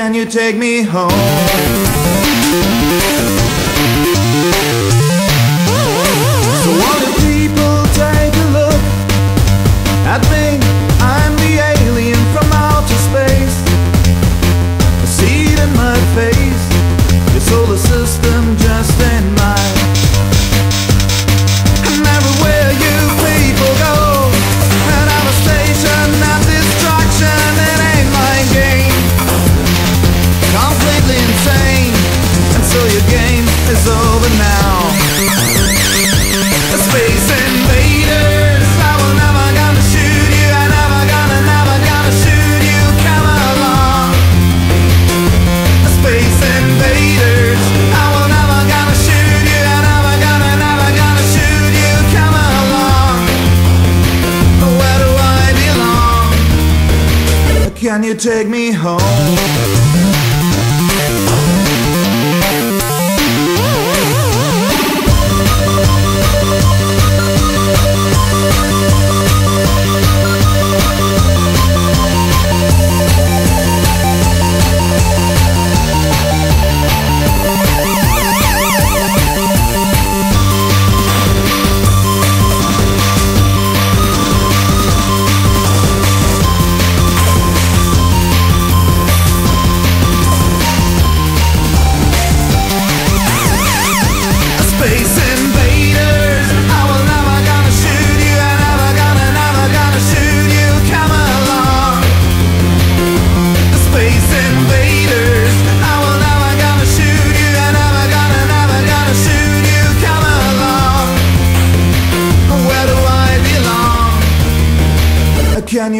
Can you take me home? Can you take me home?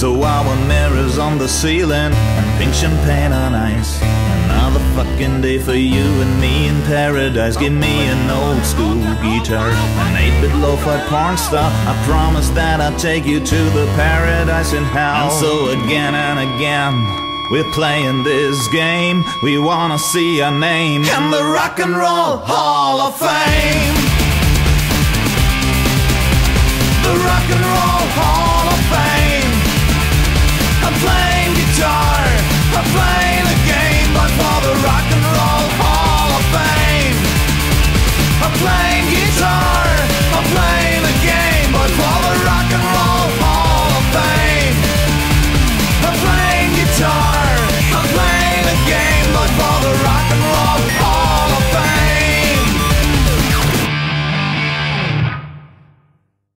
So our mirrors on the ceiling and pink champagne on ice. Another fucking day for you and me in paradise. Give me an old school guitar, an 8-bit lo-fi porn star. I promise that I'll take you to the paradise in hell. And so again and again. We're playing this game. We wanna see our name in the Rock and Roll Hall of Fame. The Rock and Roll